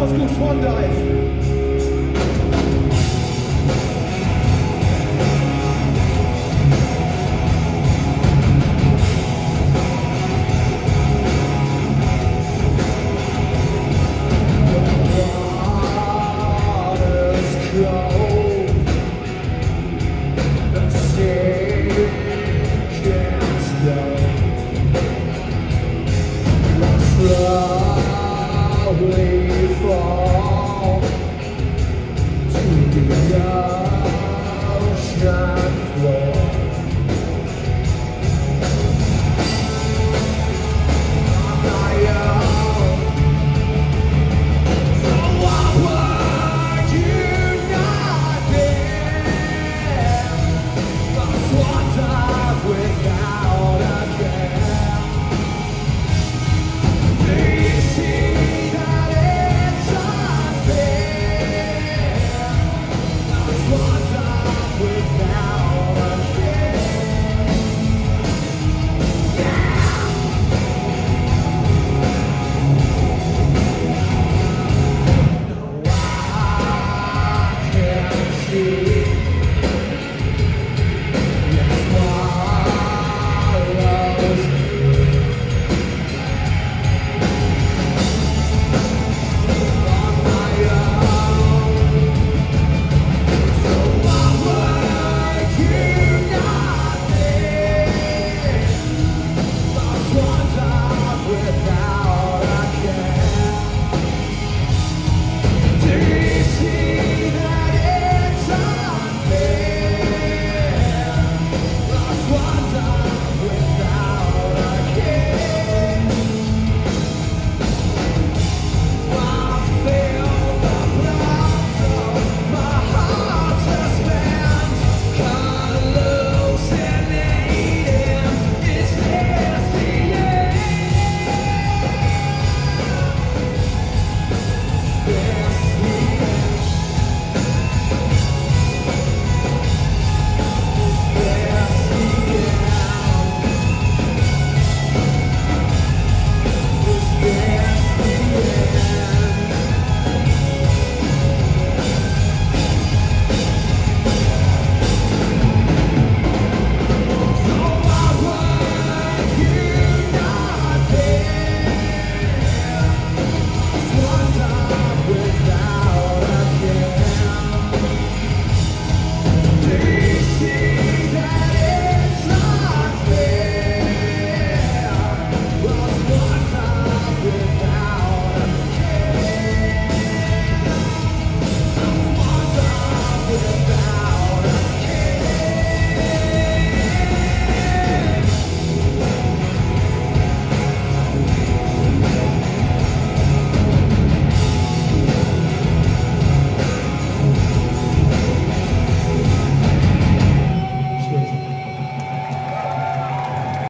auf go, swan dive.